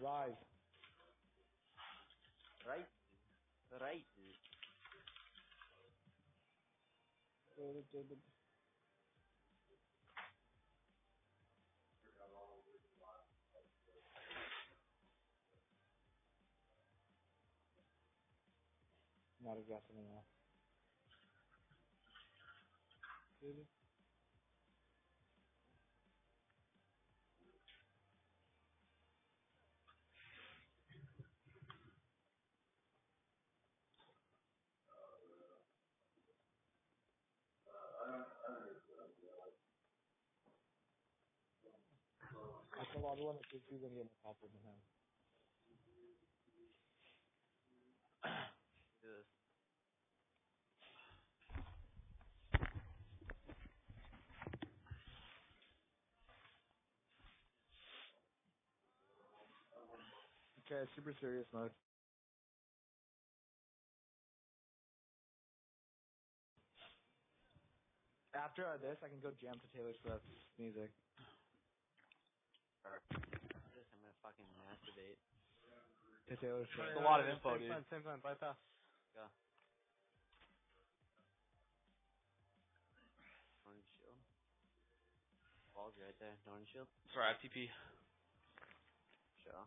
Rise. Right. Right. Not aggressive enough. I told everyone that he's gonna get more popular than him. Do this. Okay, super serious mode. After this, I can go jam to Taylor Swift's music. This, I'm gonna fucking masturbate. To Taylor Swift. That's a lot of info, same dude. Plan, same plan. Bypass. Go. Orange shield. Wall's right there. Orange shield. Sorry, FTP. Sure.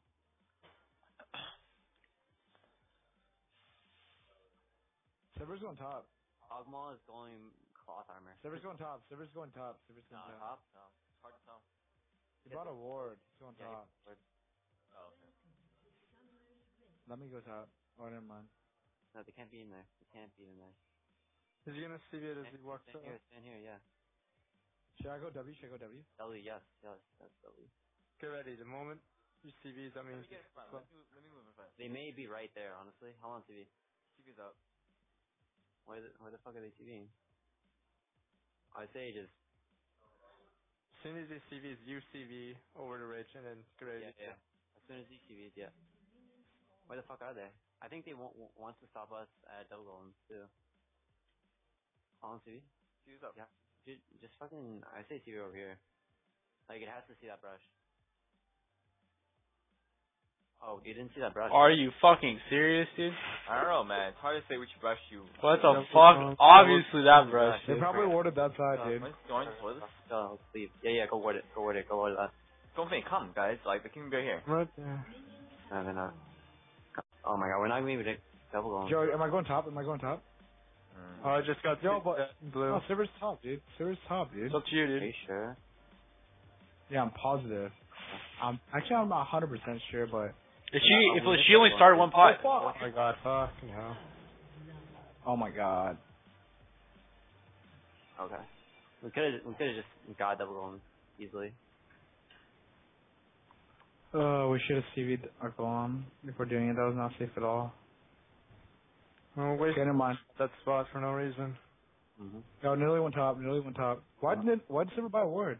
Sivir's going top. Kog'Maw is going cloth armor. Sivir's going top. Sivir's going top. Sivir's No, going top. top. No. It's hard to tell. He bought a ward. He's going Yeah, top. he- Oh, okay. Let me go top. Oh, never mind. No, they can't be in there. They can't be in there. Is he gonna CV it as he walks stand up? here, stand here, yeah. Should I go W? Should I go W? W, yes, yes, that's W. Get ready. The moment you CVs, that means. Let me move in front. They may be right there, honestly. How long TV? TV's up. Where the, where the fuck are they TVing? I say just, As soon as he CVs, you CV over to Rich and then get ready. yeah, yeah. As soon as these TVs, yeah. Where the fuck are they? I think they want, wants to stop us at double golem, too. How long TV? TV's up. Yeah. Dude, just fucking, I say TV over here. Like, it has to see that brush. Oh, you didn't see that brush. Are you fucking serious, dude? I don't know, man. It's hard to say which brush you. What the fuck? Obviously that brush. They dude. probably warded that side, dude. Let's go into this. Oh, let's leave. Yeah, yeah, go ward it, go ward it, go ward that. Don't think, come, guys. Like, they can be right here. Right there. No, they're not. Oh my god, we're not gonna be able to double golem. Joe, am I going top? Am I going top? Mm. Oh, I just got Yo, but- blue. Oh, Sivir's top, dude. Sivir's top, dude. It's up to you, Are dude. you sure? Yeah, I'm positive. I'm actually I'm not 100 percent sure, but If she if she only started one pot. Oh my god, fucking hell. oh my god. Okay. We could've, we could've just got double golem easily. Oh, we should have CV'd our golem if we're doing it. That was not safe at all. Oh, wait. Okay, never mind. That spot for no reason. Mm-hmm. No, nearly went top. Nearly went top. Why didn't it, Why did Sivir buy a ward?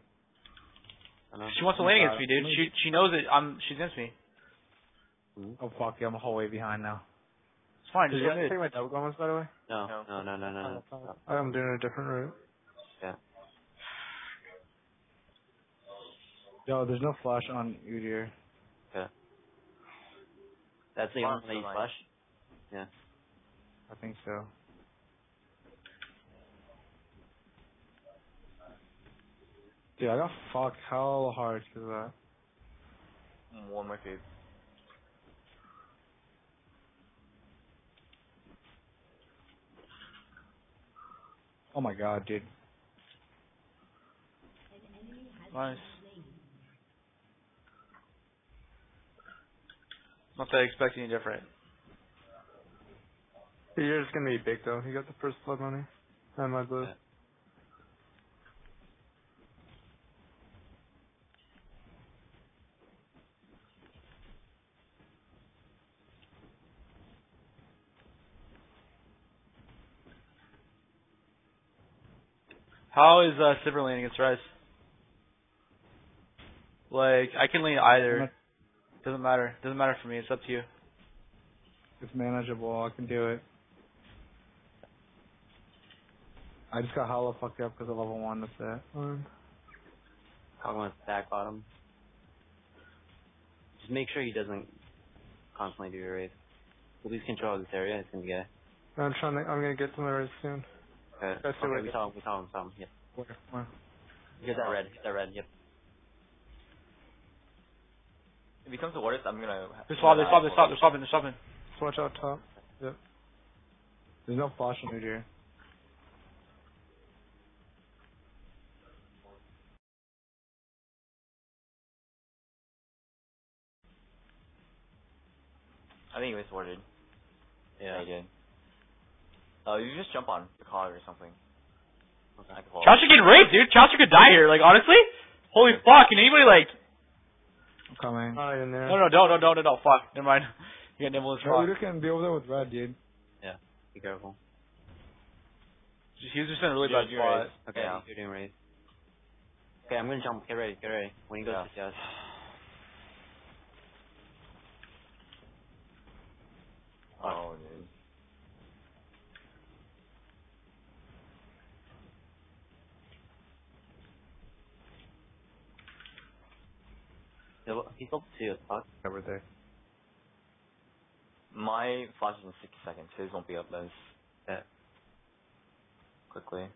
She wants to lane against me, dude. She she knows it. I'm she's against me. Mhm. Oh fuck, yeah, I'm a whole way behind now. It's fine. Did Just you guys take my double comments, by the way? No, No. no, no, no, no, no. no. I'm doing a different route. Yeah. Yo, there's no flash on Udyr. That's the only the line. flash. Yeah. I think so. Dude, I got fucked hella hard because that. One of my faves. Oh my god, dude. Nice. Not that I expect any different. You're just gonna be big though. You got the first blood money. And my blue. Yeah. How is uh Sivir lane against Ryze? Like I can lane either. Doesn't matter. Doesn't matter for me. It's up to you. It's manageable. I can do it. I just got hella fucked up because of level one. That's it. Fine. I'm gonna stack bottom. just make sure he doesn't constantly do your raid. Lose control of this area, it's gonna get. gay. I'm trying to. I'm gonna get to my raid soon. Okay, Guys, stay okay with we it. saw him, we saw him, saw him, yep. Where? Where? Get that red, get that red, yep. If he comes to Waters, I'm gonna. They're swapping, they're swapping, they're swapping, they're swapping, they're. Just watch out top. Yep. There's no flash on mid here. I think he was warded. Yeah. he did. Uh, you just jump on the car or something. Okay. I can follow. Chauster getting raped, dude. Chauster could die here. Like honestly, holy fuck. Can anybody like? I'm coming. Not in there. No, no, don't, don't, don't, don't, don't. Fuck. Never mind. You got nimble as No, fuck. you can be over there with red, dude. Yeah. Be careful. He was just in a really bad you're spot. right. Okay, Yeah. you're doing raid. Okay, I'm gonna jump, get ready, get ready. When he goes Yeah. to CS. Oh, dude. He's up to fuck. Over there. My flash is in 60 seconds. His won't be up as Yeah. quickly.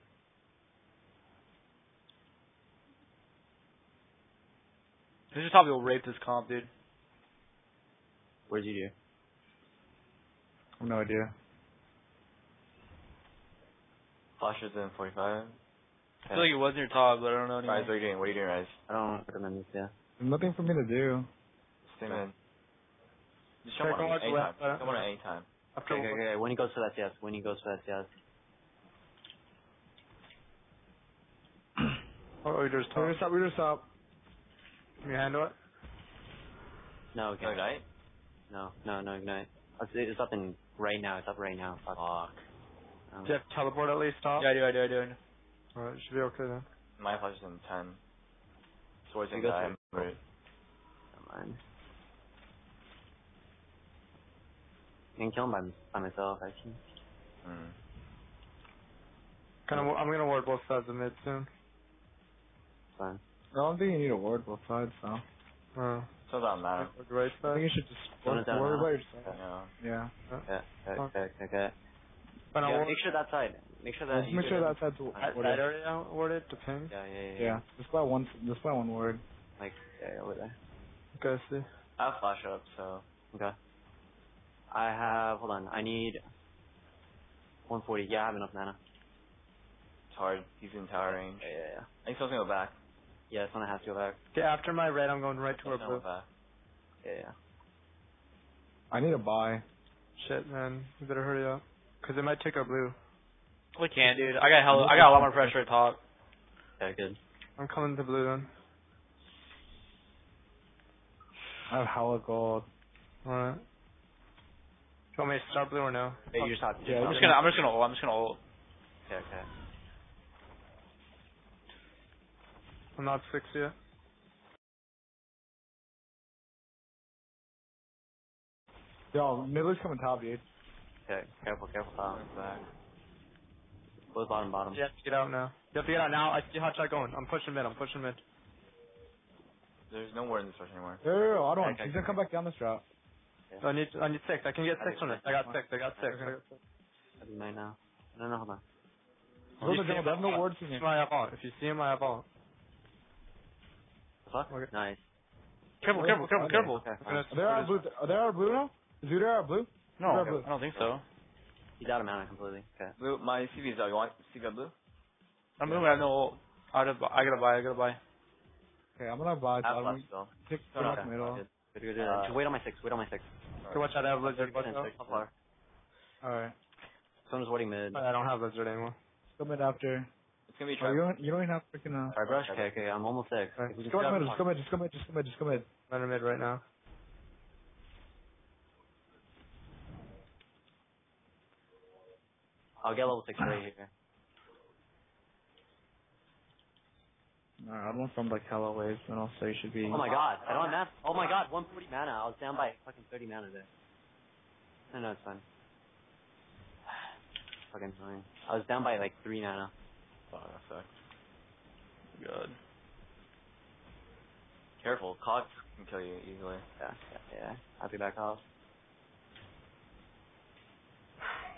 This is probably will rape this comp, dude. Where'd you do? I have no idea. Flash is in 45. I feel like it wasn't your top, but I don't know anymore. Ryze, what are you doing? What are you doing, Ryze? I don't recommend this, yeah. There's nothing for me to do. Stay Okay. in. Just jump Okay, on go him on to anytime. left, uh, Come on at any time. After Okay, okay, okay. When he goes for that CS, when he goes for that CS. Oh, we just We just stop. We just stop. Can you handle it? No, okay. No ignite? No, no, no, ignite. It's, it's up in right now, it's up right now. Fuck. Fuck. Um, Do you have to teleport at least top? Yeah, I do, I do, I do. Alright, should be okay then. My flash is in 10. Swords You in go 9. For Right. Never mind. I can kill him by, by myself, actually. Mm. Kind of. I'm gonna ward both sides of mid soon. Fine. I don't think you need a ward both sides, so. Uh, So it doesn't matter. ward the right I think you should just Run worry it down worry now. about yourself. Yeah. Yeah. Okay, okay, okay, okay, okay. But I Yeah, make sure that side. Make sure that make sure that side's That- that warded. area warded to ping. Yeah, yeah, yeah. Yeah. Just by one. Just by one word. Like, yeah, over there. Okay, I see. I have flash up, so. Okay. I have, hold on, I need 140. Yeah, I have enough mana. It's hard. He's in tower range. Yeah, yeah, yeah. I think something go back. Yeah, someone has to have to go back. Okay, after my red, I'm going right to our Something blue. go back. Yeah, yeah. I need a buy. Shit, man. You better hurry up. Cause it might take our blue. We can't, dude. I got hell. I got a lot more pressure at top. Okay, good. I'm coming to blue then. I have hella gold. Alright. You want me to start blue or no? Hey, you just have to. Yeah, I'm just just gonna, I'm just gonna ult. I'm just gonna ult. Okay, okay. I'm not six yet. Yo, Midler's coming top, dude. Okay, careful, careful, bottom. Something back. Close bottom, bottom. You have to get out now. You have to get out now. I see Hotshot going. I'm pushing mid. I'm pushing mid. There's no word in this rush anymore. Yo, yo, yo, I don't. Okay, He's gonna come back down this route. Oh, I need I need six. I can get six from this. I got six. I got six. I do nine now. No, no, hold on. Go to the jungle. They have no wards in See here. my eyeball. If you see him, my eyeball. The fuck? Okay. Nice. Careful, careful, careful, careful. Okay, I'm gonna- Are they out blue? Are they out blue now? Is Zuda out blue? No, Zuda blue. I don't think so. He's out of mana completely. Okay. Blue, my CV is out. You want CV blue? I'm moving. I have no. I gotta, I gotta buy. I gotta buy. Okay, I'm gonna buy. I have I'm flash gonna still. pick No, no, middle. Good, good, good. good. Uh, Just wait on my six. Wait on my six. Okay, watch out. I have lizard. Watch out. Six. How far? Alright. Someone's waiting mid. I don't have lizard anymore. Go mid after. It's gonna be Oh, you don't. You don't even have freaking. Uh, Alright, brush. Okay, okay. I'm almost six. Alright. If we just can go mid. Just go mid. Just go mid. Just go mid. Just go mid. Just go mid. Mid right now. I'll get level six right here. Alright, I'm from like hella ways, and I'll say you should be. Oh my god. I don't have. Oh my god. 140 mana. I was down by fucking 30 mana there. No, no, it's fine. fucking fine. I was down by like three mana. Oh, that sucks. Good. Careful, Cox can kill you easily. Yeah, yeah, yeah. I'll be back off.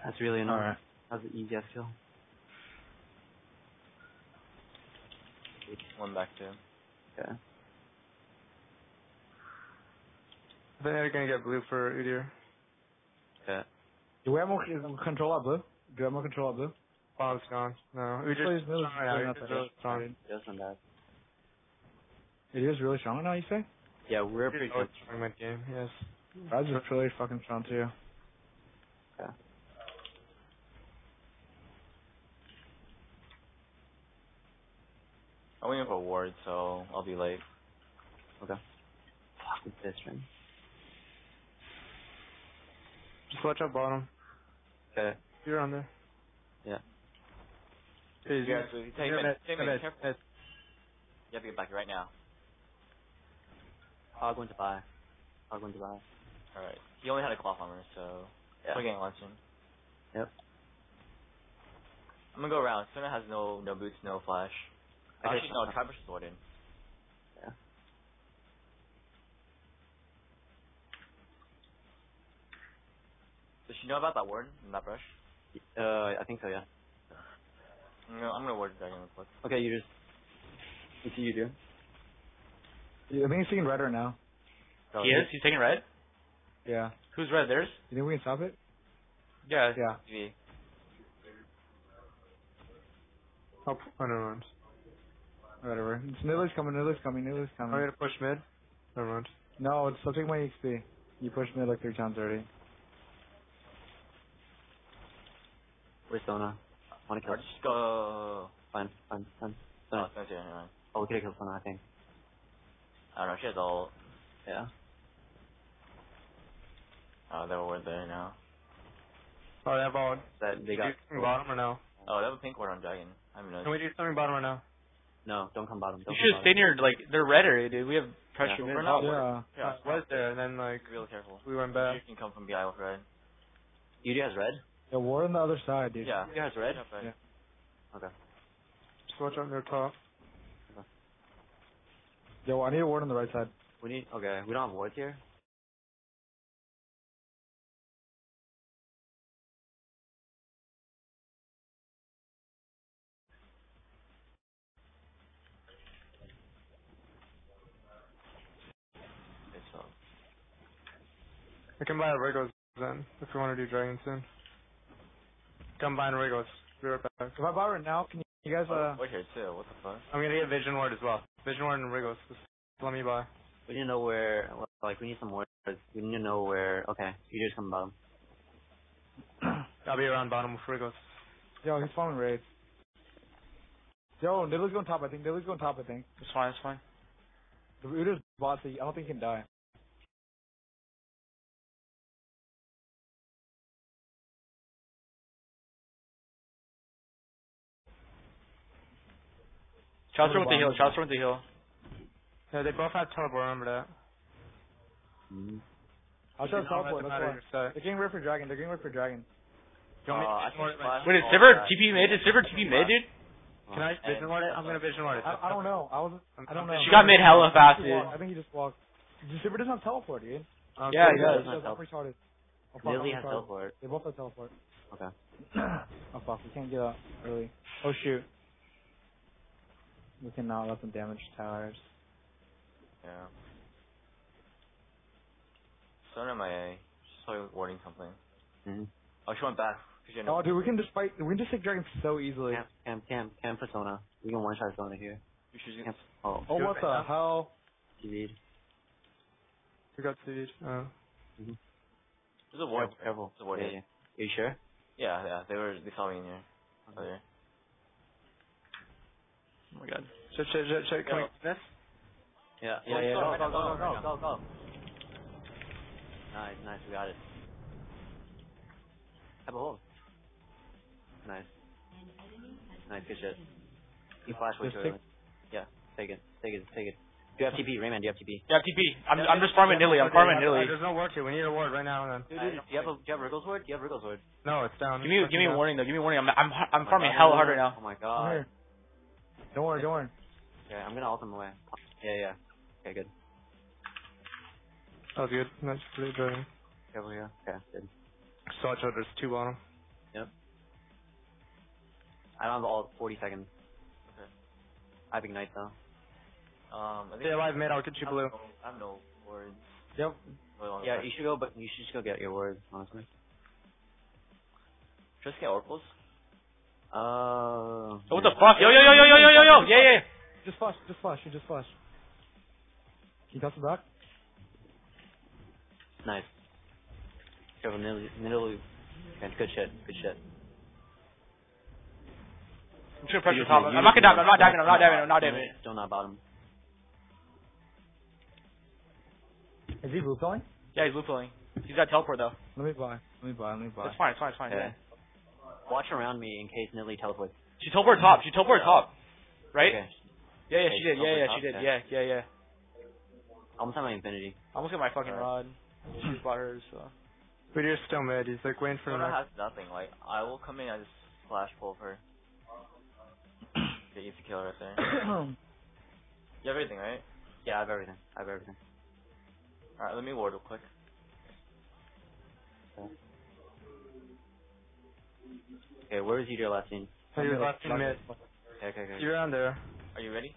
That's really annoying. Alright. That's the easiest kill. One back two. Okay. I think they're gonna get blue for Udyr. Okay. Do we have more control at blue? Do we have more control at blue? Oh, Bomb's gone. No, Please, Udyr's Miller's strong right now. really not Udyr's really strong. good. Just on that. It is really strong now, you say? Yeah, we're Udyr's pretty good. strong in that game. Yes. Raz is really fucking strong too. Okay. I'm waiting for a ward, so I'll be late. Okay. Fuck with this ring. Just watch out bottom. Okay. You're on there. Yeah. Hey, Yeah, so take you're mid, mid, take you're mid, mid, careful. mid. You have to get back right now. I'm going to buy. I'm going to buy. Alright. He only had a cloth armor, so Yeah. we're getting luncheon. Yep. I'm gonna go around. Sona has no no boots, no flash. Okay. Actually, no, Travis is Warden. Yeah. Does she know about that warden and that brush? Uh, I think so, yeah. I'm gonna, I'm gonna ward the dragon real quick. Okay, you just. You see you do. I think he's taking red right now. Go He is? He's taking red? Yeah. Who's red? Theirs? You think we can stop it? Yeah. Yeah. V. Oh, oh, never mind. Whatever. It's Nidalee coming, Nidalee's coming, Nidalee's I'm coming. gonna push mid. Never mind. No, it's still taking my XP. You pushed me like three times already. Where's Sona? Uh, wanna kill Or just go. Fine, fine, fine. Oh, Sona. it's gonna do it anyway. Oh, we could've killed Sona, I think. I don't know. She has all. Yeah. Oh, they were there now. Oh, they have all. That they Can we got. do something bottom or no? Oh, they have a pink ward on dragon. I haven't Can we do something bottom or no? No, don't come bottom. You Don't should have come stayed near, like, their red area, dude. We have pressure Yeah. We're not- Yeah. Yeah, was there, and then like Real careful. we went back. You back. can come from BI with red. bottom. Udyr has red? Yeah, war on the other side, dude. Yeah. Udyr has red? Yeah, Okay. Just watch out near top. Yo, I need a ward on the right side. We need. Okay, we don't have wards here. Can buy a Wriggle's then, if we want to do dragon soon. Come buy a Wriggle's. Be right back. If I buy right now, can you guys, uh, Oh, we're here too. What the fuck? I'm gonna get Vision Ward as well. Vision Ward and Wriggle's. Just let me buy. We need to know where. Like, we need some wards. We need to know where. Okay, you just come bottom. I'll be around bottom with Wriggle's. yo, he's following raids. Yo, Nidalee's going top, I think. Nidalee's going top, I think. It's fine, it's fine. The Udyr's bot, so I don't think he can die. Chauster with the heal, Chauster with the heal. Yeah, they both have teleport. Remember that. Mm-hmm. I'll try to You don't let teleport, that's out why. your. They're getting rid for dragon, they're getting rid for dragon. You want me Uh, to I Vision Ward think it right flash- now? Wait, is Sivir TP mid? Is Sivir TP mid, dude? Can I Vision Ward it? I'm gonna Vision Ward it. I, I don't know. I was. I don't know. She got mid hella fast, dude. I think he just walked. Super doesn't have teleport, dude. Um, Yeah, he does. He does. I'm retarded. Oh, fuck, Lily has retarded. teleport. They both have teleport. Okay. oh fuck, we can't get up early. Oh shoot. We cannot let them damage towers. Yeah. Sona MIA. She's probably warding something. Mm-hmm. Oh, she went back. 'cause she Oh dude, we can just fight. We can just take dragons so easily. Cam, Cam, Cam, Cam Persona. We can one shot Sona here. You should Cam. Oh, Oh what the hell? TV. We got Siege. Uh, There's a ward. Careful. There's a ward Yeah, yeah. Are you sure? Yeah, yeah. They were. They saw me in here. Earlier. Oh my god. should, should, should, should, can Yo. we this? Yeah, Well, yeah, yeah. go Go, go, go, go go. Nice, nice. We got it. Have a hold. Nice. Nice, good shit. You flash way Just too early. Yeah, take it, take it, take it. Do you have TP, Rayman? Do you have TP? Yeah, TP. I'm, I'm just farming Nilly. I'm farming Nilly. There's no ward here. We need a ward right now. Then. Dude, dude, do you have a do you have Wriggles word? Do you have Wriggles word? No, it's down. Give me, It's give me a down. warning though. Give me a warning. I'm, I'm, I'm Oh farming God. hella hard right now. Oh my Come god. Here. Don't worry, don't worry. Okay, I'm gonna ult him away. Yeah, yeah. Okay, good. That was good. Nice blue dragon. Okay, over here. Okay, good. Just watch out, there's two bottom. Yep. I don't have all 40 seconds. Okay. I have ignite though. Um, I think Stay alive mid, I'll get you I blue. no- I have no words. Yep. Yeah, you should go, but you should just go get your words, honestly. Just get oracles. Uh. Oh, what the fuck? Yo, yo, yo, yo, yo, yo, yo, yo. Yeah, yeah. Just flash, just flash, you just flash. Can you toss it back? Nice. Careful, middle, middle. Okay, good shit, good shit. I'm just gonna pressure You- top. you- I'm not gonna dive. I'm not you- diving. I'm not diving. I'm not diving. Still not bottom. Is he blue going? Yeah, he's loop pulling. He's got teleport though. Let me buy. Let me buy. Let me buy. That's fine. It's fine. It's fine. Okay. Yeah. Watch around me in case Nilly teleports. She teleported top. She teleported top. Right? Okay. Yeah, yeah, Okay, she did. Yeah, yeah, she did. teleported top, Yeah, yeah, yeah. Almost at my infinity. I almost got my fucking Alright. rod. She's bought hers. So. But you're still mid, he's like waiting for the Sona next. has nothing. Like I will come in and just flash pull her. Get to kill her right there. You have everything, right? Yeah, I have everything. I have everything. Alright, let me ward real quick. Okay, where was you your last scene? Hey, he was last in mid. Okay, okay, okay. You're around there. Are you ready?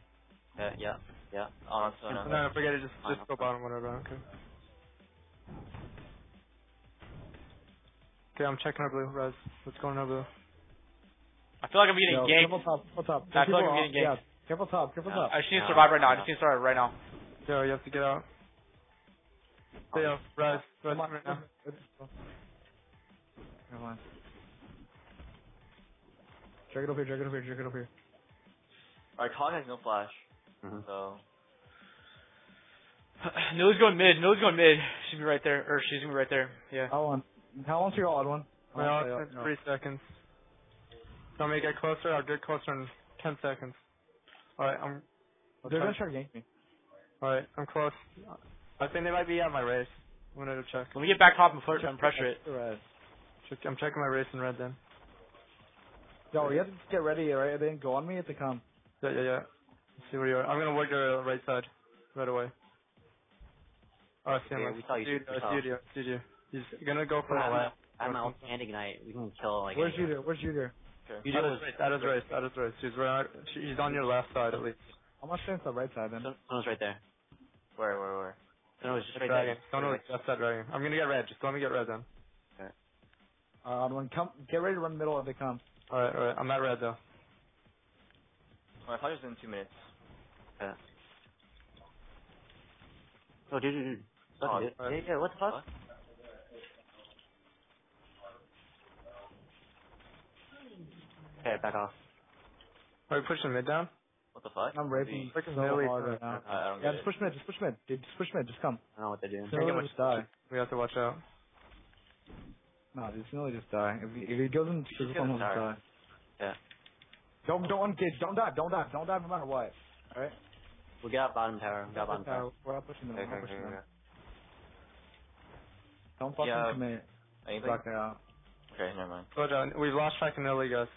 Uh, yeah, yeah, yeah. Oh, no, No, no, forget it, just, Fine, just go fine. bottom, whatever, okay. Okay, I'm checking our blue, Res. What's going on blue? I feel like I'm getting Yo, ganked. Careful top, careful top. I feel like I'm getting ganked. Yeah, careful top, careful Yeah. top. I just need to survive right now. I just need to survive right now. Yo, you have to get out. Stay up, Res. Res Come on, right now. Never mind. Drag it over here, drag it over here, drag it over here. Alright, Kog has no flash. Mhm. So Noah's going mid. Noah's going mid. She'll be right there. Or she's gonna be right there. Yeah. Odd one. How long's your odd one? Well, Oh, it's yeah, three seconds. Want me to get closer? I'll get closer in ten seconds. Alright, I'm. They're try- gonna try to gank me. Alright, I'm close. I think they might be at my race. I'm gonna check. Let me get back top and push and pressure it. Red. I'm checking my race in red then. Yo, you have to get ready, right? They didn't go on me to come. Yeah, yeah, yeah. Let's see where you are. I'm gonna work your right side right away. Oh, I see him. Okay, I we saw you, see we saw. see you. I see. He's gonna go for I the left. I have my ult and ignite. We can kill like. Where's anyone. Judah? Where's Judah? okay. You That do is race. That is race. That is race. He's right. He's on your left side at least. I'm gonna stand to the right side then. Someone's right there. Where, where, where? Someone's just right Dragon. there. Don't know that's that dragon. I'm gonna get red. Just let me get red then. Uh, OddOne. Come, get ready to run the middle if they come. Alright, alright. I'm at red though. My flash is in two minutes. Yeah. Oh, dude, dude, dude. Oh, dude. alright. Yeah, yeah, what the fuck? What? Okay, back off. Are we pushing mid down? What the fuck? I'm raping Freaking so Lily. hard right now. I, I don't Yeah, get just push mid, just push mid. Dude, just push mid, just come. I don't know what they're doing. Snilly get will much- just die. We have to watch out. No, dude, Snilly just die. If he, if he goes in physical, gonna he'll just die. die. Yeah. Don't, don't engage. Don't dive. Don't dive. Don't dive no matter what. Alright? We got bottom tower. We got bottom tower. We're not pushing them. Okay, We're not okay, pushing okay, them. okay. Don't fucking Yeah. commit. anything. Fuck it out. Okay, never mind. Slow down. We've lost track of Nilly, guys.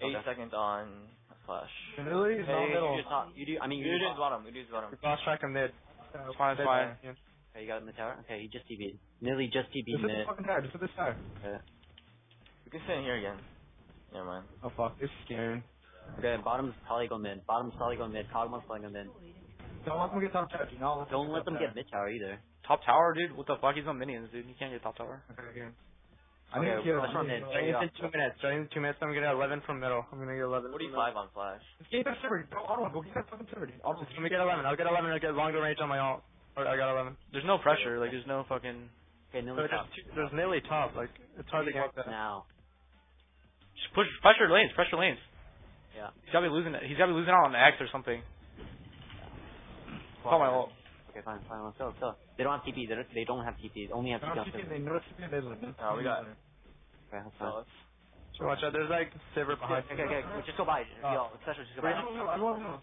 Eight Okay. seconds on flash. Snilly is not Hey, middle. you do top. You do. I mean, you Udyr's do. bottom. Udyr's bottom. We've lost track of mid. Uh, fine, it's mid fine. Okay, you got him in the tower. Okay, he just TB'd. Nearly just TB'd Just hit the fucking tower. Just hit this tower. We can sit in here again. Never mind. Oh fuck, this is scary. Okay, bottom's probably go mid. Bottom's probably go mid. Kog'Maw's probably go mid. Don't let them get top tower. Do not Don't let them top get mid tower either. Top tower, dude. What the fuck? He's on minions, dude. He can't get top tower. Okay, okay. I Okay, need to kill. push on I mid. to Straight kill. Dragon's in two minutes. Dragon's in two minutes. I'm gonna get 11 from middle. I'm gonna get 11. from middle. 45 on flash. Just get that server. Go auto. Go get that fucking server. dude. Auto. Let me get 11. I'll get 11. I'll get longer range on my ult. Or I got 11. There's no pressure. Like, there's no fucking. Okay, So Nearly there's, top. two, there's nearly top. Like it's hard to get that. Now. Just push, pressure lanes, pressure lanes. Yeah. He's gotta be losing. He's gotta be losing out on the X or something. Call my ult. Okay, fine, fine. Let's go, let's go. They don't have TP. They don't, they don't have TP. They only have No, TP. on TP, server. they know TP, they don't. Oh, we got- Okay, that's So fine. let's. So watch out. There's like Sivir behind. okay, okay. Well, Just go by. Oh. Yo, Xpecial, just go Wait, by. no, no, I don't know.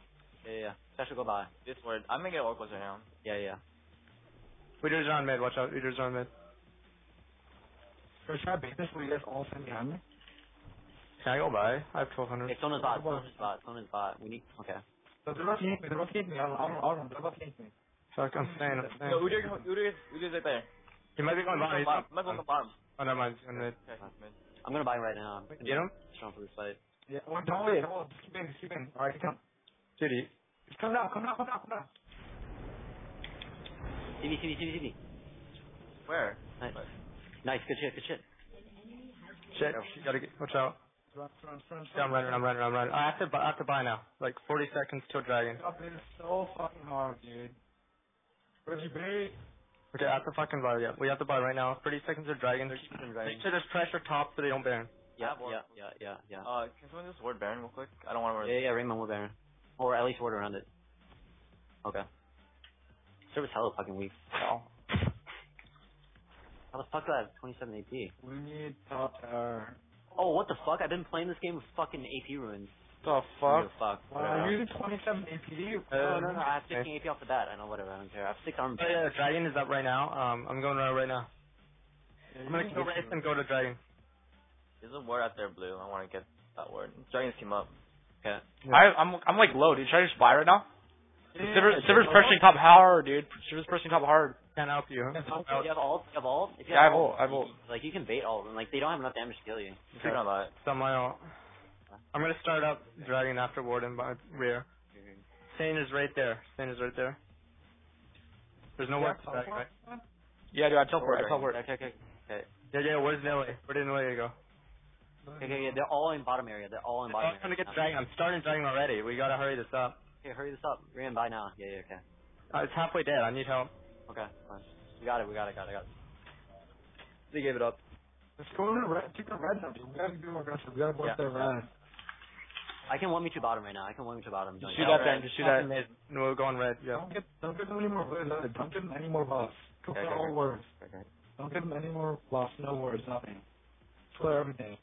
Yeah, yeah, yeah. Xpecial, go by. This word. I'm gonna get oracles right now. Yeah, yeah. Leaders are on mid. Watch out. Leaders are on mid. Bro, should I bait this so all stand behind me? Can I go by? I have 1200. Okay, Sona's bot. Sona's bot. Sona's bot. We need. Okay. So they're about to me. They're about to gank me. I don't, I don't, I don't know. They're about to gank me. Fuck, I'm staying, I'm staying. No, Udyr, Udyr, Udyr's right there. He might be going bottom. He's bottom. Might go on the bottom. Oh, never mind. He's going mid. Okay, mid. I'm gonna buy right now. I'm Get him? strong for this fight. Yeah, well, don't wait. Hold on. Just keep in. Just keep in. All right, come. Dude, he, Just come down. Come down. Come down. Come down. CV, CV, CV, CV. Where? Nice. Nice, good shit, good shit. shit, you gotta get, watch out. Run, run, run, Yeah, I'm running, I'm running, I'm running. I have to, buy, I have to buy now. Like 40 seconds till dragon. Up is so fucking hard, dude. Where's your bait? Okay, I have to fucking buy, yeah. We have to buy right now. 30 seconds till dragon. Make sure there's pressure top so they don't baron. Yeah, yeah, yeah, yeah, yeah. Uh, can someone just ward Baron real quick? I don't want to ward. Yeah, yeah, Raymond will Baron. Or at least ward around it. Okay. Service hella fucking weak. Oh. How the fuck do I have 27 AP? We need top tower. Oh, what the fuck? I've been playing this game with fucking AP ruins. The fuck? the fuck? Wow, Whatever. I'm using 27 APD. no, no, no, I have okay. 15 AP off the bat. I know, whatever, I don't care. I have 6 armor. Oh yeah, dragon is up right now. Um, I'm going right, right now. I'm gonna kill race and go to dragon. There's a ward out there, blue. I want to get that ward. Dragons came up. Okay. I, I'm I'm like low, dude. Should I just buy right now? Yeah, Sivir, yeah, Sivir's yeah. pressuring top hard, dude. Sivir's pressuring top hard. Can't help you. Yeah, top If you have ult, you have ult, if you Yeah, I have have ult, I have ult. Like, you can bait ult, and like, they don't have enough damage to kill you. Click on that. It's on my own. I'm gonna start up dragon after warden by rear. Sane is right there. Sane is right there. There's no Yeah, weapon dragon, right? Yeah, dude. I teleport. I teleport. Okay, okay, okay. Yeah, yeah, where's Nilly? Where did Nilly go? Okay, okay, yeah, they're all in bottom area. They're all in bottom I'm bottom trying to area. get dragon. I'm starting dragon already. We gotta hurry this up. Okay, hurry this up. You're in by now. Yeah, yeah, okay. Uh, it's halfway dead. I need help. Okay, fine. We got it, we got it, got it, got it. They gave it up. Let's go in the red. Take the red now, dude. We gotta be more aggressive. We gotta go Yeah. up there red. I can 1 me to bottom right now. I can 1 me to bottom. Just shoot that then. Just shoot that. No, we're going red. Yeah. Don't get, don't give them any more words. either. Don't give them any more buffs. Cook Okay, okay, all okay. words. Okay. Don't give them any more buffs. No words. Nothing. Clear everything.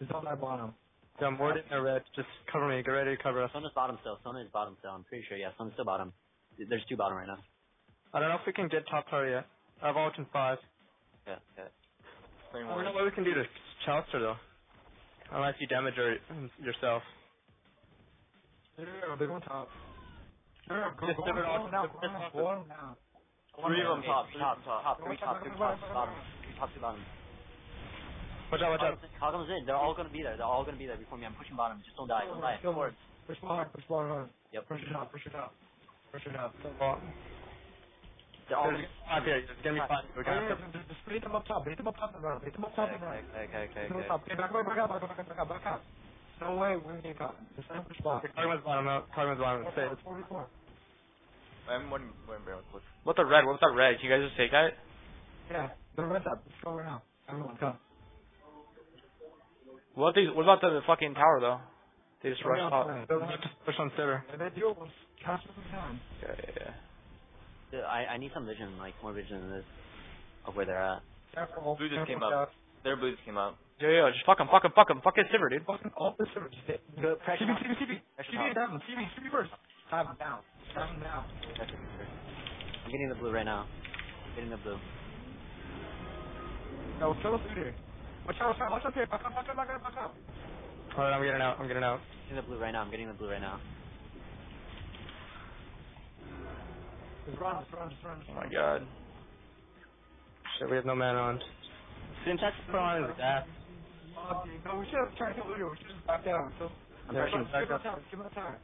It's on that bottom. Yeah, I'm warding the red. Just cover me. Get ready to cover us. Sona's bottom still. Sona is bottom still. I'm pretty sure, yeah. Sona's still bottom. There's two bottom right now. I don't know if we can get top tower yet. I have ult in five. Yeah, yeah. Playing I don't know what we can do to Chalister though. Unless you damage her yourself. Yeah, they're going top. Yeah, go, Just go, give it go all- now. just Go give it now. all- Go now. Three of them Okay, top. Three top, of them top. top, three top, two top, bottom. Three top, two bottom. Watch out, watch out. How comes in? They're all gonna be there. They're all gonna be there before me. I'm pushing bottom. Just don't die. Don't die. Kill hard. Push ball hard. Push ball hard. Yep. Push it up. Push it up. Push it up. Well, They're all. there's five here. Just give me five. We're gonna just, just bait them up top. Bait them up top and run. Bait them up top Okay, and run. okay, okay, okay, Bait up okay. Okay, back away, back out, back out, back out, back out. No way, we're gonna get caught. Just let him push ball. Kog'Maw's bottom out. Kog'Maw's bottom. Stay. It's 44. I'm warding, warding Baron real quick. What the red? What's that red? Can you guys just take that? Yeah, the red's up. Let's go right now. Everyone come. What they? What about the fucking tower though? They just Go rushed down, top. play. They'll have to push on Sivir. And they deal with cast with some. Yeah, yeah, yeah. Dude, I I need some vision, like more vision than this of where they're at. Careful. Blue just careful, came up. Jeff. Their blues came up. Yeah, yeah. Just fuck him, fuck him, fuck him, fuck his Sivir, dude. Fucking all this sort of just hit. Good pressure. CB, CB, CB. Pressure CB top. down. CB, CB first. Stab him down. Stab him down. I'm getting the blue right now. Getting the blue. No, kill us through here. Watch out, watch out, watch out here. Back up, back up, back up, back up. Alright, I'm getting out. I'm getting out. Getting the blue right now. I'm getting the blue right now. Just run, just run, just run. Oh my god. Shit, we have no man on. Syntax put on his ass. Oh, we should have tried to kill Ludo. We should have back down. So, I'm Yeah, pushing. give him a time. Give him a time.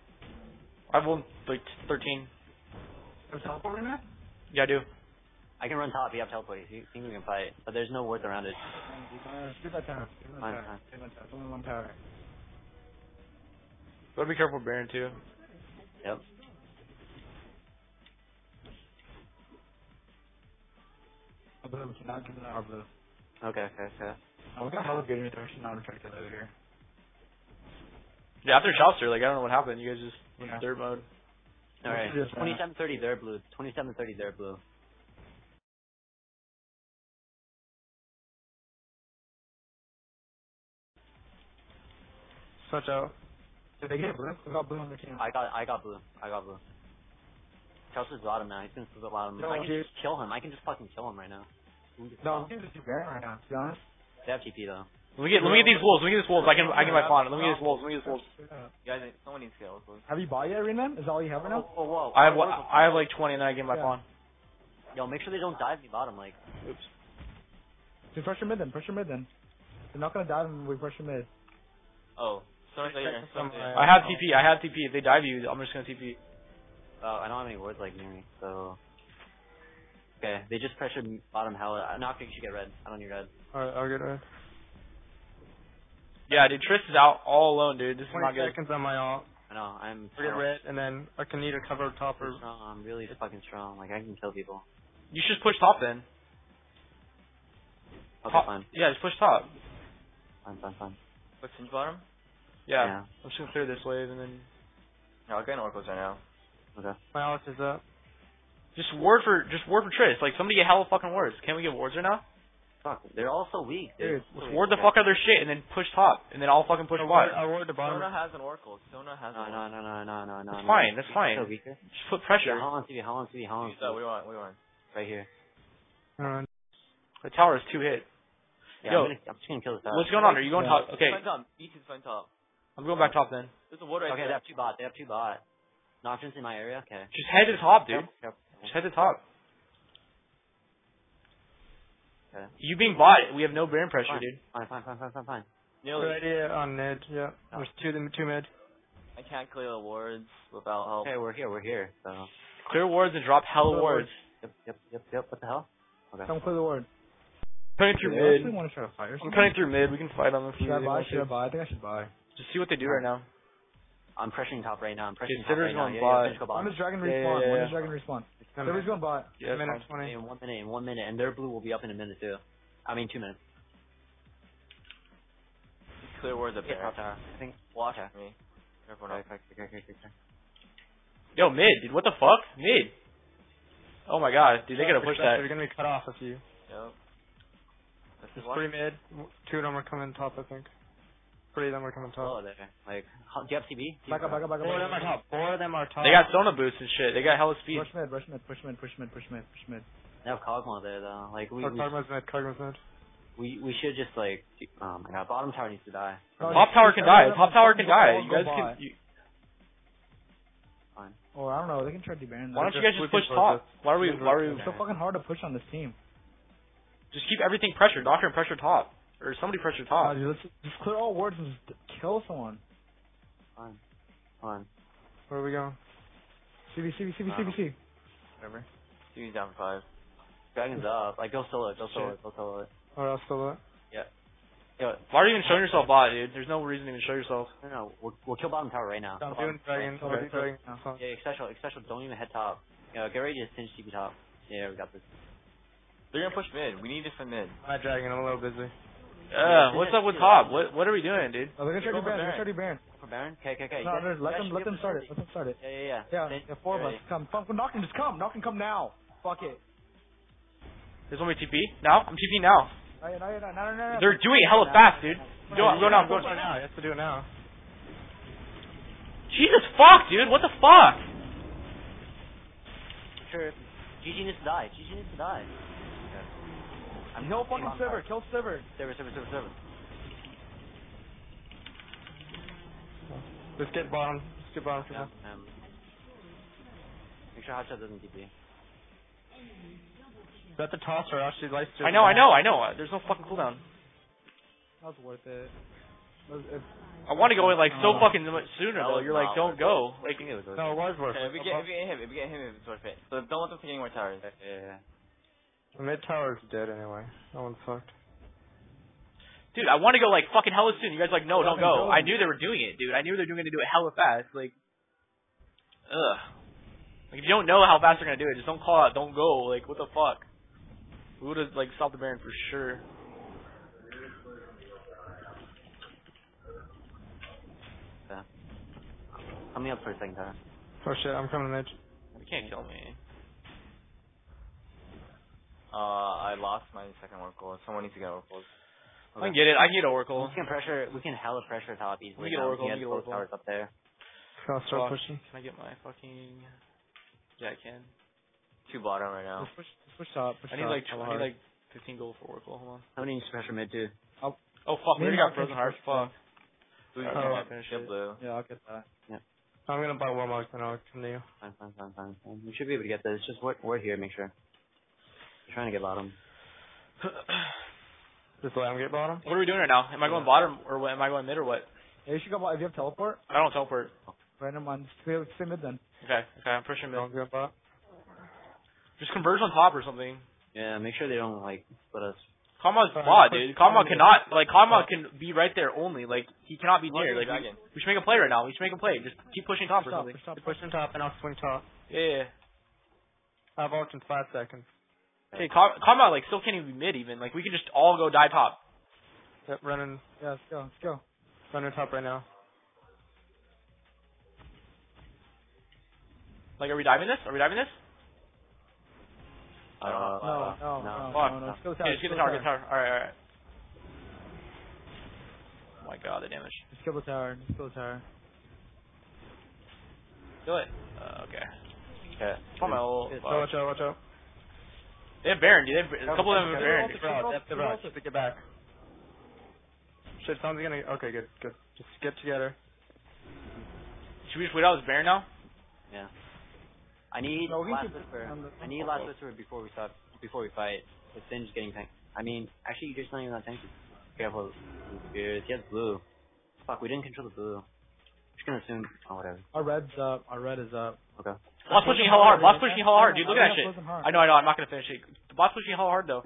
I've won like 13. There's teleport in there? Yeah, I do. I can run top. You have teleport. You think we can fight, but there's no worth around it. Give that. Give him Fine, that time. fine. Give that only one tower. Gotta be careful Baron too. Yep. Our blue, we cannot give them our blue. Okay, okay, okay. Oh, we got hella good interaction to try to over here. Yeah, after Chalister, like I don't know what happened. You guys just went Yeah. third mode. All We right. should just, uh, 2730 their blue. 2730 their blue. Switch out. Did they get blue? We got blue on the team. I got I got blue. I got blue. Chelsea's bottom now. He's gonna flip the bottom. No, I can dude. just kill him. I can just fucking kill him right now. No, we can just do Baron right now, to be honest. They have TP though. Let me get let me get these wolves. Let me get these wolves. I can I can buy pawn. Let me get these wolves. Let me get these wolves. You guys, need- someone needs to. Have you bought yet, Renan? Is that all you have right now? Oh, oh whoa. I have one- I have like 20 and then I get my Yeah. pawn. Yo, make sure they don't dive me bottom. Like, Oops. Just pressure mid then. Pressure mid then. They're not gonna dive when we pressure mid. Oh, someone's right. Someone's right I have TP. I have TP. If they dive you, I'm just gonna TP. uh, I don't have any words like near me, so. Okay, they just pressured bottom hella. Uh, Knock, you should get red. I don't need red. Alright, I'll get red. Yeah, dude. Triss is out all alone, dude. This is not good. seconds on my ult. I know, I'm I'll get red, and then I can either cover top or I'm strong. I'm really fucking strong. Like, I can kill people. You should push top then. Okay, Top. fine. Yeah, just push top. Fine, fine, fine. What's in bottom? Yeah. Yeah. I'm just gonna clear this wave and then No, I'll get an Oracles right now. Okay. my ult is up. just ward for just ward for Triss. Like somebody get hella fucking wards. Can we get wards right now? Fuck, they're all so weak, dude. Dude, Let's ward the fuck out of their shit and then push top and then I'll fucking push I bot. ward, I ward the bottom. Sona has an Oracle. Sona has No, an no, Oracle. no, no, no, no, no. That's no. fine, that's fine. So weaker. Just put Yeah, pressure. how long TV? How long TV? How long Use that. What do you want? What do you want? Right here. Uh, The tower is two hit. Yeah, Yo. I'm, gonna, I'm just gonna kill this. Tower. What's going on? Are you going Yeah. top? Okay, Find top. Each is find top. I'm going back top then. There's a ward right Okay, they there. have two bot. They have two bot. Nocturne's in my area. Okay. Just head to the top, dude. Yep, yep. Just head to top. Okay. You being bot, we have no Baron pressure, Fine. dude. Fine, fine, fine, fine, fine, fine. Nearly. good idea on mid, yeah. No. There's two, two mid. I can't clear the wards without help. Okay, we're here. We're here. So. Clear wards and drop hell Clear wards. Yep, yep, yep, yep. What the hell? Okay. Come clear the ward. Cutting through I actually mid. want to try to fire I'm cutting through mid. We can fight on them if Should I buy? Should I buy? I think I should buy. Just see what they do right now. I'm pressuring top right now. I'm pressuring top Sivers right now. going Yeah, bot. yeah, finish go When bot. does Dragon Yeah, respawn? yeah, When yeah. does Dragon respawn? Ten Sivir's going bot. Yeah, minute 20. In one minute. In one minute, and their blue will be up in a minute too. I mean, two minutes. Clear wards up Get there. top. I think. Watch Okay. me. Careful Okay, okay, okay, okay, okay, okay. Yo, mid, dude. What the fuck? Mid. Oh my god, dude. They gotta push that. They're gonna be cut off if you. Yep. This is watch. three mid. Two of them are coming top, I think. Three of them are coming Oh, top. there. Like, how, do you have CB? Back up, back up, back up. Four of them are top. Four of them are top. They got Sona boost and shit. They got hella speed. Rush mid, rush mid, push mid, push mid, push mid, push mid. They have Kog'Maw there though. Like, we Oh, we, Kog'Maw's mid. Kog'Maw's mid. we we should just like. Oh my god, bottom tower needs to die. Oh, Top tower can die. let Top tower can die. You guys can. You, Fine. Or I don't know. They can try to Baron. why don't you guys just push top? Why are we? Why are we? It's so fucking hard to push on this team. Just keep everything pressured. Doctor and pressure top, or somebody pressure Uh, top. dude, let's just clear all wards and just kill someone. Fine. Fine. Where are we going? CV, CV, CV, CVC. Whatever. He's down for five. Dragon's up. Like, go solo it. Go solo it. Go solo it. Or else still up. Yo, Why are you even showing yourself bot, dude? There's no reason to even show yourself. no, no. We'll, we'll kill bottom tower right now. I'm doing dragon. Okay. I'm dragon. now, Yeah, Xpecial, Xpecial. Don't even head top. Yeah, get ready to finish TP top. Yeah, we got this. They're gonna push mid. We need to defend mid. My dragon. I'm a little busy. Uh, what's up with top? What What are we doing, dude? Oh, they're gonna try to Baron. They're Baron. gonna try to Baron. For Baron? Okay, okay, okay. No, You guys- let them let them start it. Let them start it. Yeah, yeah, yeah. Yeah, Stay- yeah, four of us. ready. Come, come, knock him. Just come. Knock him. Come now. Fuck it. There's only TP now. I'm TP now. No, no, no, no, no, no. They're doing it hella fast, dude. Go, I'm going now. I'm Go going. now. You have to do it now. Jesus fuck, dude. What the fuck? Sure. GG needs to die. GG needs to die. I'm Kill fucking Sivir. Kill Sivir. Sivir, silver, silver, silver. Let's get bottom. Let's get bottom Yeah. Um, make sure Hotshot doesn't TP. Is that the toss or actually lights? I know, I know, I know. Uh, There's no fucking cooldown. That was worth it. It was- I want to go in like so Uh, fucking much sooner though. You're like, don't go. Like, think it was. No, it was worth it. if we get if we get him, if we get him, it's worth it. So don't let them take any more towers. Yeah, yeah, yeah. The mid tower is dead anyway. That one's fucked. dude, I want to go like fucking hella soon. You guys like, no, don't go. go. I knew they were doing it, dude. I knew they were going to do it hella fast. Like, ugh. Like if you don't know how fast they're gonna do it, just don't call out. Don't go. Like, what the fuck? We would have like stopped the Baron for sure. Yeah. Coming up for a second tower. Oh shit, I'm coming mid. You can't kill me. Uh, I lost my second oracle. Someone needs to get oracles. I can get it. I can get Oracle. We can pressure. We can hella pressure top easily. We get. Oracle, We we get get Oracle. towers up there. So I'll start Fuck. pushing. Can I get my fucking? Yeah, I can. Two bottom right now. Just push, just push top. Push I need top. like Hella I need like 15 gold for Oracle. Hold on. Somebody needs to pressure mid too. Oh fuck, we already got frozen hearts. Fuck. Blue, Alright, come oh, up, finish it. blue. Yeah, I'll get that. Yeah. I'm gonna buy Warmog and I'll come to you. Fine, fine, fine, fine. fine. We should be able to get this. Just wait, wait here, make sure. We're trying to get bottom. This lamb gate bottom? what are we doing right now? Am I going bottom or what? Am I going mid or what? Yeah, you should go. If you have teleport, I don't teleport. right never mind. Stay, stay mid then. Okay, okay, I'm pushing mid. Don't get bot. Just converge on top or something. Yeah, make sure they don't like split us. Kama's Fine, flawed, dude. Kama cannot, like, Kama can be right there only. Like, he cannot be near. Like, the we, we should make a play right now. We should make a play. Just keep pushing top or Push top, something. push top. You're pushing top and I'll swing top. Yeah, yeah. yeah. I have ult in five seconds. Okay, Ka- Kama, like, still can't even be mid even. Like, we can just all go die top. Yep, running, Yeah, let's go. Let's go. running top right now. Like, are we diving this? Are we diving this? Uh, No, no, no, no, no, Fuck. no. Let's go Okay, tower. just get the let's tower, go get the tower. Alright, alright. Oh my god, the damage. Just kill the tower. Just kill the tower. Do it. Uh, okay. Okay. Come on, my ult. Good. Fuck. So watch out, watch out. They have Baron, dude. They have, a couple of them have Okay. Baron. Get out, get out, get out. Just get back. Shit, someone's gonna. Okay, good, good. Just get together. Should we just wait out this Baron now? Yeah. I need No, last can- whisper. on I need last whisper before we start. Before we fight. The Sin's getting tank. I mean, actually, you're just not even that tanky. Careful. Spears. He has blue. Fuck, we didn't control the blue. Just gonna assume. Oh, whatever. Our red's up. Our red is up. Okay. Bot's pushing hell hard. Bot's pushing hell hard, dude. Look at that I'm shit. I know, I know. I'm not gonna finish it. The bot's pushing hell hard though.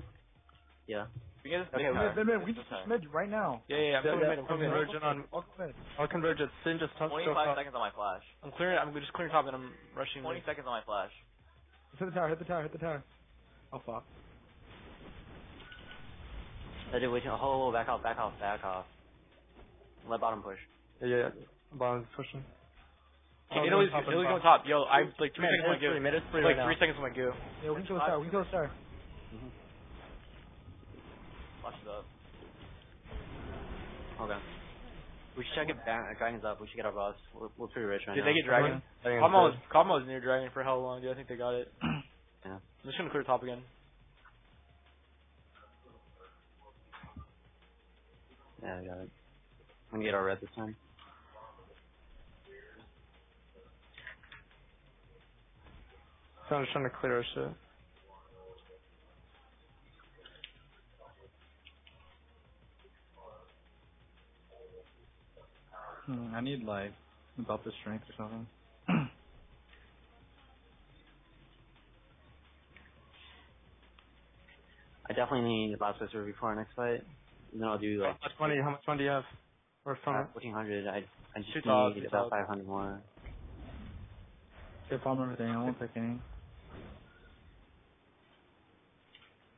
Yeah. We get this Okay, big we- Mid, mid, mid. We just tower. mid right now. Yeah, yeah. yeah. I'm Yeah, coming yeah, mid. I'm coming mid. on- I'll go mid. Converge it. Sin just touch. 25 seconds on my flash. I'm clearing. I'm just clearing top and I'm rushing. 20 mid. seconds on my flash. Hit the tower. Hit the tower. Hit the tower. Oh fuck. I did wait till. Oh, back off, back off, back off. Let bottom push. Yeah, yeah. Bottom's pushing. Okay, Italy's, top and Italy's going top. Yo, I like three Mid, seconds on my mid is free, go. mid is free Like right three now. seconds on my go. Yeah, we can kill the tower. We can kill the tower. Flash is up. Okay. We should check if Ba- Dragon's up. We should get our boss. We're, we're pretty rich right Did now. they get dragon? I think it's was good. Kama was near dragon for how long, dude? I think they got it. Yeah. I'm just gonna clear top again. Yeah, I got it. I'm gonna get our red this time. So I'm just trying to clear our shit. Hmm, I need like about the strength or something. I definitely need last whisper before our next fight. And then I'll do like. How much money? How much money do you have? Or from uh, 1400. I I just Two need about 500 more. Okay, farm everything. I won't pick any.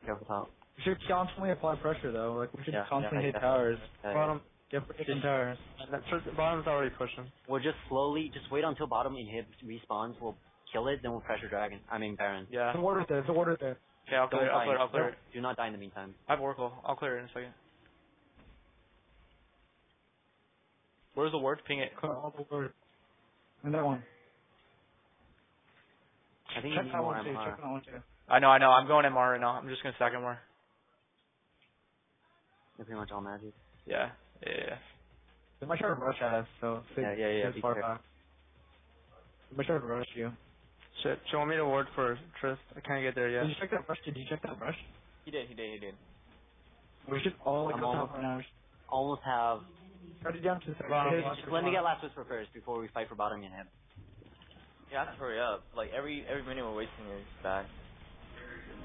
Careful top. We should constantly apply pressure though. Like we should Yeah, constantly yeah, hit yeah. towers. Uh, bottom? Get freaking towers. That first, bottom's already pushing. We'll just slowly, just wait until bottom inhib respawns. We'll kill it, then we'll pressure dragon. I mean Baron. Yeah. There's a ward there. There's a ward there. Okay, I'll clear. I'll clear. I'll clear. it. Do not die in the meantime. I have Oracle. I'll clear it in a second. Where's the ward? Ping it. Clear all the ward. And that one. I think Check you need that more. MR. Check that one too. I know, I know. I'm going MR right now. I'm just gonna stack MR. They're pretty much all magic. Yeah. Yeah. yeah. They might try to rush at us, so stay Yeah, yeah, yeah, stay be far careful. back. They might try to rush you. Shit. Do you want me to ward for Trist? I can't get there yet. Did you check that rush? Did you check that rush? He did, he did, he did. We should all like go almost- top right now. Almost have. Cut it down to the Wrong. hit- Just let me get last whisper first before we fight for bottom inhib. You have to hurry up. Like, every every minute we're wasting is bad.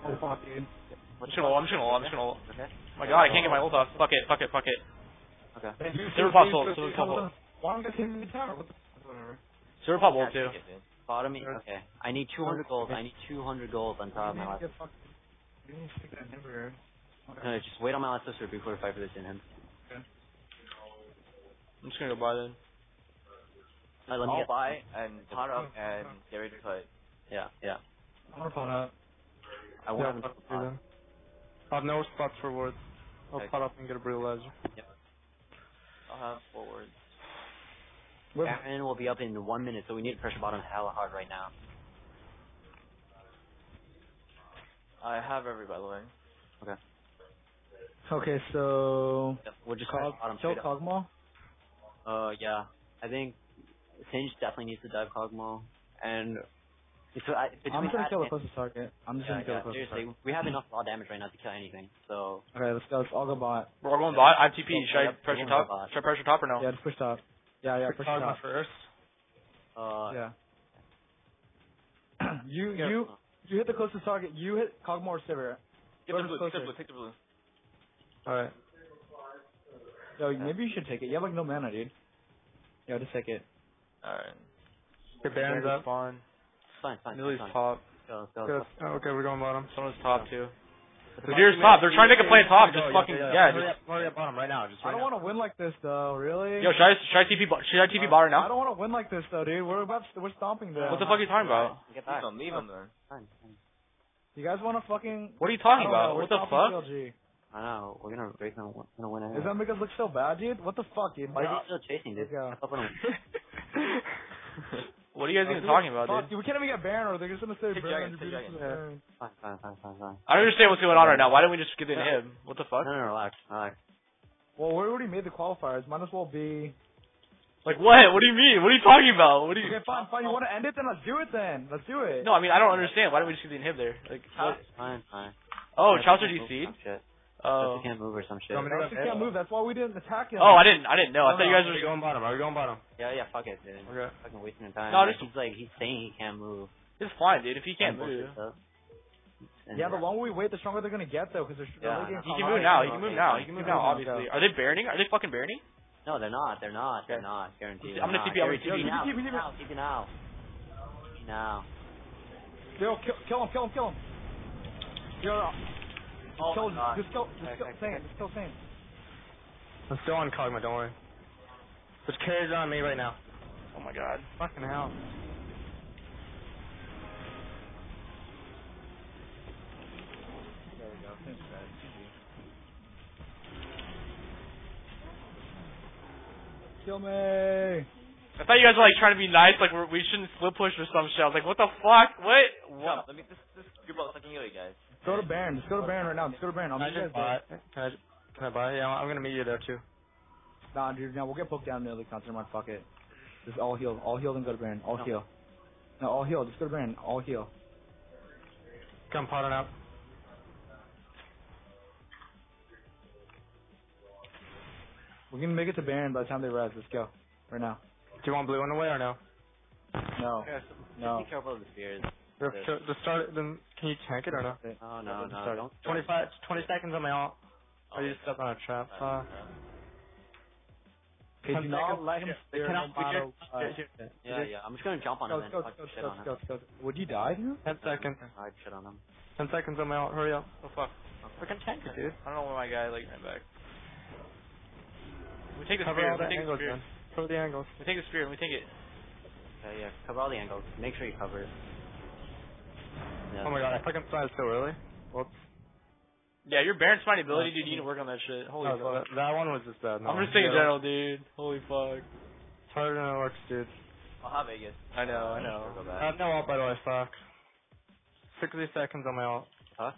Oh fuck, dude. I'm just gonna ult. I'm just gonna ult. I'm just gonna ult. Okay. My god, I can't get my ult off. Fuck it. Fuck it. Fuck it. Okay. Sivir pop ult. Sivir pop ult. Why don't I get the tower? What the whatever. Sivir pop ult too. Bottom. in- Okay. I need 200 gold. I need 200 gold on top of my last. to get fucked. You need to stick that number. No, just wait on my last whisper before we fight for this inhib. I'm just gonna go buy then. Alright, let me I'll get. buy and pot up and get ready to fight. Yeah, yeah. I'm gonna phone up. I Yeah, want to then. I have no spots for wards. I'll Okay. pot up and get a brutalizer. I'll have forwards. Where- Baron will be up in one minute, so we need to pressure bottom hella hard right now. I have every, by the way. Okay, so We'll just Kog, bottom kill straight Uh, yeah. I think Singed definitely needs to dive Kog'Maw, and it's, I, I'm just gonna kill the closest target. I'm just yeah, gonna kill yeah, the closest seriously, we have enough raw damage right now to kill anything. So. Okay, let's go. Let's all go bot. We're going bot. I'm TP. Yeah, Should I yep, pressure top? going bot. Should I pressure top or no? Yeah, just push top. Yeah, yeah, push Kog'Maw top. first. uh, Yeah. you Here. you you hit the closest target. You hit Kog'Maw or Sivir. Get the blue, take the blue, take the blue. Alright. Yo, maybe you should take it. You have like no mana, dude. Yo, just take it. Alright. Okay, Baron's up. Spawn. It's fine, fine. Millie's fine. top. Go, go, Okay, go. oh, okay, we're going bottom. Someone's top too. The the Veer's bottom- top. They're trying to make a play at top. Just fucking yeah, yeah. Hurry Just, up, hurry up bottom right now. Just I don't want to win like this though, really. yo, should I should I TP should I TP bar I now? I don't want to win like this though, dude. We're about to, we're stomping them. What the fuck are you talking about? Get Leave back. him, leave him then. Fine, fine. You guys want to fucking? What are you talking about? we're What the stomping fuck? CLG. I know. We're gonna we're gonna, we're gonna win ahead. Does that make us look so bad, dude? What the fuck, dude? Why is Like, he still chasing, dude? Let's go. Step up on him. What are you guys even talking about, Fuck, dude? dude, we can't even get Baron, or they're just gonna say Take Baron. Jagged, take you're. Baron. Fine, fine, fine, fine, fine. I don't understand what's going on right now. Why don't we just get into him? What the fuck? No, no, no, relax, relax. Well, we already made the qualifiers. Might as well be. Like what? What do you mean? What are you talking about? What do you? Okay, fine, fine. You want to end it? Then let's do it. Then let's do it. No, I mean I don't understand. Why don't we just get the inhib there? Like what? Fine, fine. Oh, Chelsea Chauster can't move DC'd. Some shit. Oh. Chelsea can't move or some shit. Want me can't move. That's why we didn't attack him. Oh, I didn't. I didn't know. I No, thought you guys were. going bottom? Are we going bottom? Yeah, yeah, fuck it, dude. Okay. Fucking wasting time. No, Like, just- he's like he's saying he can't move. It's fine, dude. If he can't move. And Yeah, the longer we wait, the stronger they're gonna get though, because they're, Yeah, they're he can move now. He can move now. He can move now. Obviously. Are they burning? Are they fucking burning? No, they're not. They're not. They're Okay. not. Guaranteed. I'm gonna TP, I'm not. gonna TP TP. now. TP, TP TP. now. TP now. TP now. Yo, kill, kill him, kill him, kill him. Yo, Oh kill, my god. just kill, just Okay, kill okay, Sane, okay. just kill Sane. I'm still on Kog'Maw, don't worry. There's carries on me right now. Oh my god. Fucking hell. There we go. Sane's dead. GG. Kill me. I thought you guys were like trying to be nice, like we're, we shouldn't split push or some shit. I was like, what the fuck? What? Come, What? let me just, just good ball, I can heal you guys. Go to Baron. Just go to Baron right now. Just go to Baron. I'll meet you guys there. Can I, can I buy? Yeah, I'm gonna meet you there too. Nah, dude. No, we'll get poked down nearly concert mine. Fuck it. Just all heal. All heal then go to Baron. All No. heal. No, all heal. Just go to Baron. All heal. Come potting up. We can make it to Baron by the time they res. Let's go. Right now. Do you want blue on the way or no? No. Yeah, so, No. Be careful of the spears. Or if- to, to start it, then can you tank it or no? Oh no, no, Sorry. don't. 25, 20 seconds on my ult. Oh, you stepped on a trap. Uh, Okay, do Ten not let him They steer cannot no matter. we Uh, can't- here, here. Yeah, yeah. I'm just gonna jump on go, him and go, fuck go, shit go, on him. go, go. Would you die. Ten seconds. I'd shit on him. Ten seconds on my ult. Hurry up. Oh fuck. Freaking tank it, dude. I don't know why my guy like ran back. We take the Cover spear. all We the take the angles, spear. man. Cover the angles. We take the spear. and We take it. Okay, yeah. Cover all the angles. Make sure you cover it. Yeah. Oh my god, I fucking started so early. Whoops. Yeah, your Baron spine ability, oh. dude. You need to work on that shit. Holy No, fuck. that, that one was just bad. No, I'm just saying in general, dude. Holy fuck. It's harder than it looks, dude. I'll have Vegas. I know. I know. I have uh, no ult, by the way, fuck. 60 seconds on my ult. Huh?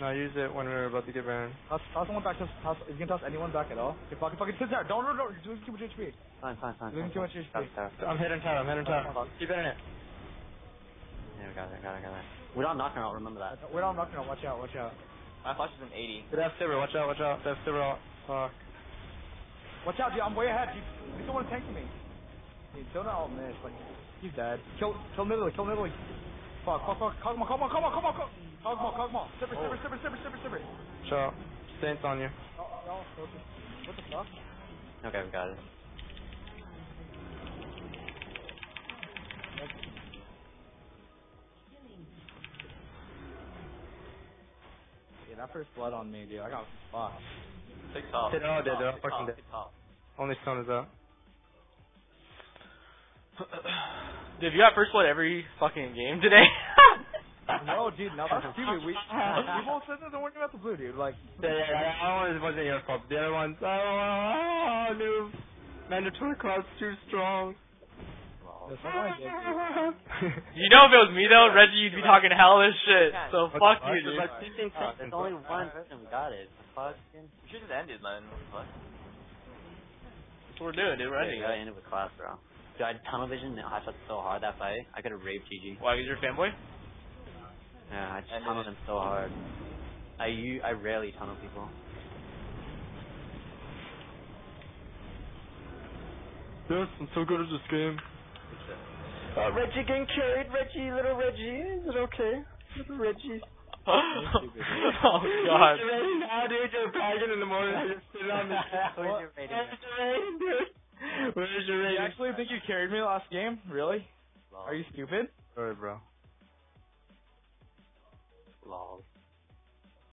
No, I used it when we were about to get burned. Toss, toss someone back. Toss, toss, is you gonna toss anyone back at all? Okay, fucking, fucking sit there. Don't, don't, don't. You're losing too much HP. Fine, fine, fine. Losing fine, too much fine. HP. Stop, stop. I'm hitting tower, I'm hitting tower. Keep hitting it. Yeah, we got it, got it, got it. We're not knocking out. Remember that. We're not knocking out. Watch out, watch out. My flash is an 80. They have Sivir, watch out, watch out. They have Sivir ult. Fuck. Watch out, dude. I'm way ahead. You, you don't want to tank me. Dude, don't all miss. Like, he's dead. Kill, kill Nidalee, kill Nidalee. Fuck, fuck, fuck. Kog'Maw, Kog'Maw, Kog'Maw, Kog'Maw, Kog'Maw. Kog'Maw, Kog'Maw. Sivir, Sivir, Sivir, Sivir, Sivir, Sivir. Show. Saints on you. Oh, oh, okay. What the fuck? Okay, we got it. Yeah, that first blood on me, dude. I got fucked. Take top. They're all dead, they're all fucking top, dead. Only stone is up. Dude, you got first blood every fucking game today. No, dude, no, that's stupid. We, we both said that don't worry about the blue, dude. Like, Yeah, yeah, yeah. That one wasn't your fault. The other ones, oh, oh, oh noob. Mandatory cloud's too strong. Well, Lol. Yo, suck my dick, dude. You know if it was me though, Reggie, you'd be talking hellish shit. So fuck you, dude. Like, There's there's only one person who got it. Fuck. You should have ended, it, man. What? That's what we're doing, dude. We're I ending got it. ended with class, bro. Dude, I had tunnel vision and I shot so hard that fight. I could have raped GG. Why? Cause you're a fanboy? Yeah, I just And tunneled him so hard. I I rarely tunnel people. yes, I'm so good at this game. Uh, Reggie getting carried. Reggie, little Reggie. Is it okay? Little Reggie. oh god. It's raining now, dude. You're packing in the morning. I just sit on the Where's your rating? Where's your rating, dude? Where's your You actually think you carried me last game? Really? Lol. Are you stupid? Sorry, bro. Lol.